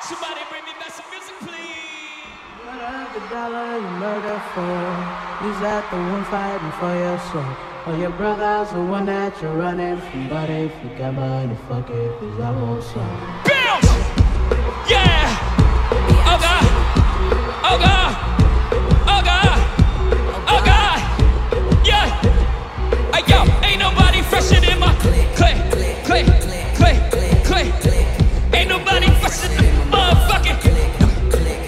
Somebody bring me back some music, please. Murder the dollar you murder for. Is that the one fighting for your soul? Or your brother's the one that you're running from? But if you got money, fuck it, cause I want some. Bounce! Yeah! Oh God! Oh God!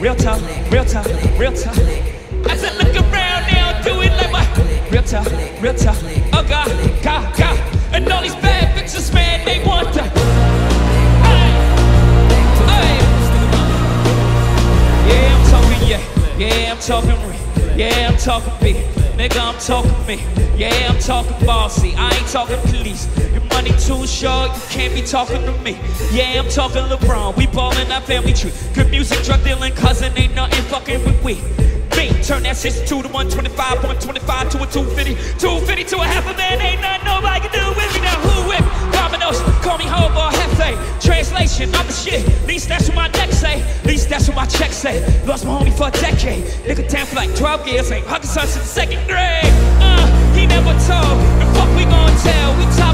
Real talk, real talk, real talk. I said look around now, do it like my real talk, real talk. Oh God, God, God. And all these bad bitches, man, they want to. Yeah, I'm talking, yeah. Yeah, I'm talking. Yeah, I'm talking big. Nigga, I'm talking me. Yeah, I'm talking bossy. I ain't talking police. Your money too short, you can't be talking to me. Yeah, I'm talking LeBron. We ballin' our family tree. Good music, drug dealing, cousin ain't nothing fucking with we. Me, turn that 62 to 125.25 to a 250. 250 to a half a man, ain't nothing Translation, I'm the shit. Least that's what my neck say. Least that's what my check say. Lost my homie for a decade. Nigga down for like 12 years. Ain't hugging son since second grade. Uh, he never told. The fuck we gon' tell? We top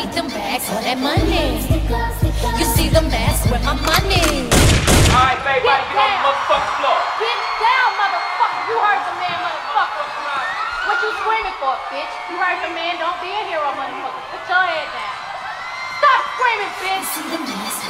need them bags for that money. You see them bags with my money. All right, baby, get on the motherfucking floor. Get down, motherfucker! You heard the man, motherfucker! What you screaming for, bitch? You heard the man, don't be a hero, motherfucker. Put your head down. Stop screaming, bitch! All